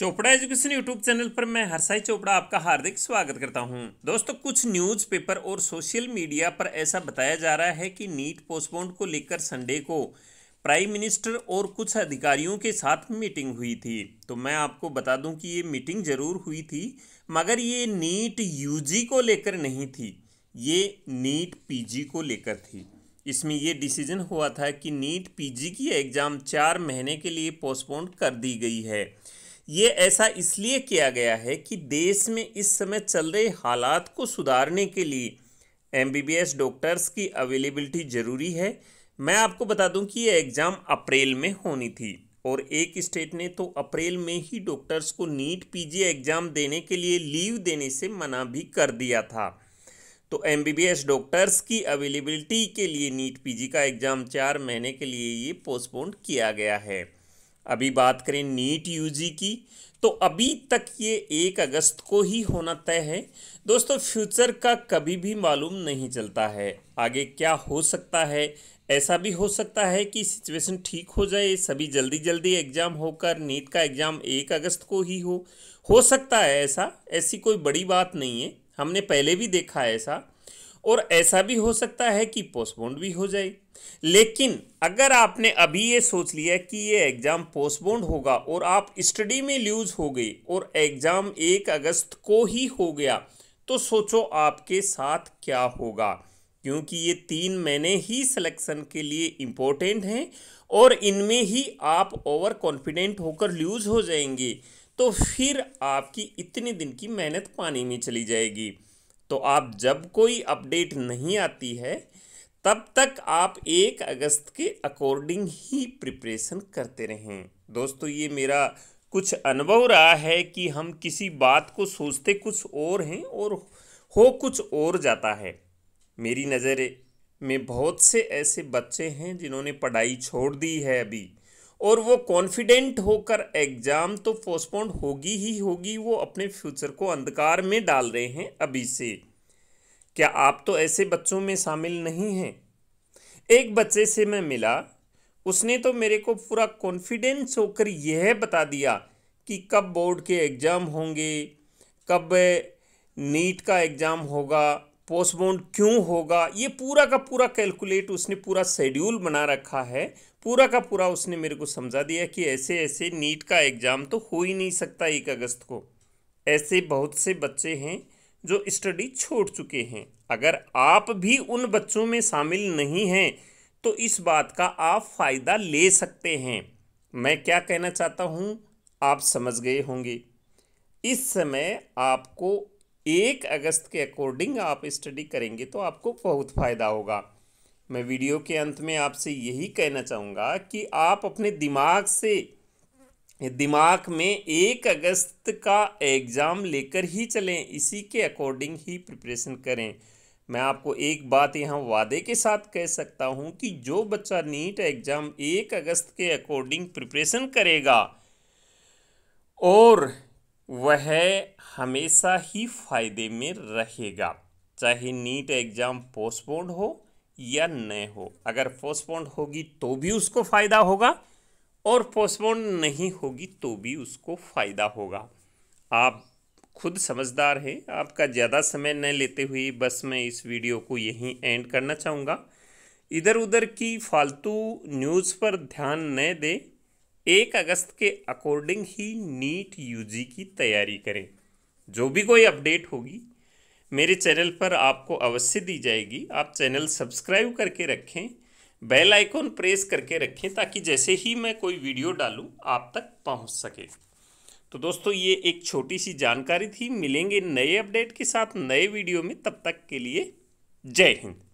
Chopra education YouTube channel पर मैं हरसाई चोपड़ा आपका हार्दिक स्वागत करता हूँ। दोस्तों, कुछ न्यूज़ पेपर और सोशल मीडिया पर ऐसा बताया जा रहा है कि नीट पोस्टपोन को लेकर संडे को प्राइम मिनिस्टर और कुछ अधिकारियों के साथ मीटिंग हुई थी। तो मैं आपको बता दूँ कि ये मीटिंग ज़रूर हुई थी, मगर ये नीट यूजी को लेकर नहीं थी, ये नीट पीजी को लेकर थी। इसमें ये डिसीज़न हुआ था कि नीट पीजी की एग्ज़ाम चार महीने के लिए पोस्टपोन कर दी गई है। ये ऐसा इसलिए किया गया है कि देश में इस समय चल रहे हालात को सुधारने के लिए एमबीबीएस डॉक्टर्स की अवेलेबिलिटी ज़रूरी है। मैं आपको बता दूँ कि ये एग्ज़ाम अप्रैल में होनी थी और एक स्टेट ने तो अप्रैल में ही डॉक्टर्स को नीट पीजी एग्ज़ाम देने के लिए लीव देने से मना भी कर दिया था। तो एमबीबीएस डॉक्टर्स की अवेलेबिलिटी के लिए नीट पीजी का एग्ज़ाम चार महीने के लिए ये पोस्टपोन किया गया है। अभी बात करें नीट यूजी की तो अभी तक ये एक अगस्त को ही होना तय है। दोस्तों, फ्यूचर का कभी भी मालूम नहीं चलता है। आगे क्या हो सकता है? ऐसा भी हो सकता है कि सिचुएशन ठीक हो जाए, सभी जल्दी जल्दी एग्ज़ाम होकर नीट का एग्ज़ाम एक अगस्त को ही हो। हो सकता है ऐसा, ऐसी कोई बड़ी बात नहीं है। हमने पहले भी देखा है ऐसा। और ऐसा भी हो सकता है कि पोस्टपोन्ड भी हो जाए। लेकिन अगर आपने अभी ये सोच लिया कि ये एग्ज़ाम पोस्टपोन्ड होगा और आप स्टडी में लूज हो गई और एग्ज़ाम एक अगस्त को ही हो गया तो सोचो आपके साथ क्या होगा। क्योंकि ये तीन महीने ही सिलेक्शन के लिए इम्पोर्टेंट हैं और इनमें ही आप ओवर कॉन्फिडेंट होकर लूज हो जाएँगे। तो फिर आपकी इतने दिन की मेहनत पानी में चली जाएगी। तो आप जब कोई अपडेट नहीं आती है, तब तक आप एक अगस्त के अकॉर्डिंग ही प्रिपरेशन करते रहें। दोस्तों, ये मेरा कुछ अनुभव रहा है कि हम किसी बात को सोचते कुछ और हैं और हो कुछ और जाता है। मेरी नज़र में बहुत से ऐसे बच्चे हैं जिन्होंने पढ़ाई छोड़ दी है अभी। और वो कॉन्फिडेंट होकर एग्ज़ाम तो पोस्टपोन होगी ही होगी, वो अपने फ्यूचर को अंधकार में डाल रहे हैं अभी से। क्या आप तो ऐसे बच्चों में शामिल नहीं हैं? एक बच्चे से मैं मिला, उसने तो मेरे को पूरा कॉन्फिडेंस होकर यह बता दिया कि कब बोर्ड के एग्ज़ाम होंगे, कब नीट का एग्ज़ाम होगा पोस्टपोन क्यों होगा? ये पूरा का पूरा कैलकुलेट उसने पूरा शेड्यूल बना रखा है। पूरा का पूरा उसने मेरे को समझा दिया कि ऐसे ऐसे नीट का एग्ज़ाम तो हो ही नहीं सकता एक अगस्त को। ऐसे बहुत से बच्चे हैं जो स्टडी छोड़ चुके हैं। अगर आप भी उन बच्चों में शामिल नहीं हैं तो इस बात का आप फ़ायदा ले सकते हैं। मैं क्या कहना चाहता हूँ? आप समझ गए होंगे। इस समय आपको एक अगस्त के अकॉर्डिंग आप स्टडी करेंगे तो आपको बहुत फ़ायदा होगा। मैं वीडियो के अंत में आपसे यही कहना चाहूँगा कि आप अपने दिमाग से, दिमाग में एक अगस्त का एग्ज़ाम लेकर ही चलें, इसी के अकॉर्डिंग ही प्रिपरेशन करें। मैं आपको एक बात यहाँ वादे के साथ कह सकता हूँ कि जो बच्चा नीट एग्ज़ाम एक अगस्त के अकॉर्डिंग प्रिपरेशन करेगा, और वह हमेशा ही फ़ायदे में रहेगा, चाहे नीट एग्ज़ाम पोस्टपोन्ड हो या न हो। अगर पोस्टपोन्ड होगी तो भी उसको फ़ायदा होगा और पोस्टपोन नहीं होगी तो भी उसको फ़ायदा होगा। आप खुद समझदार हैं, आपका ज़्यादा समय न लेते हुए बस मैं इस वीडियो को यहीं एंड करना चाहूँगा। इधर उधर की फालतू न्यूज़ पर ध्यान न दें एक अगस्त के अकॉर्डिंग ही नीट यूजी की तैयारी करें। जो भी कोई अपडेट होगी, मेरे चैनल पर आपको अवश्य दी जाएगी। आप चैनल सब्सक्राइब करके रखें, बेल आइकॉन प्रेस करके रखें, ताकि जैसे ही मैं कोई वीडियो डालूं, आप तक पहुँच सके। तो दोस्तों, ये एक छोटी सी जानकारी थी। मिलेंगे नए अपडेट के साथ नए वीडियो में। तब तक के लिए जय हिंद।